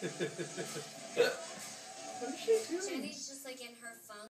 what is she doing?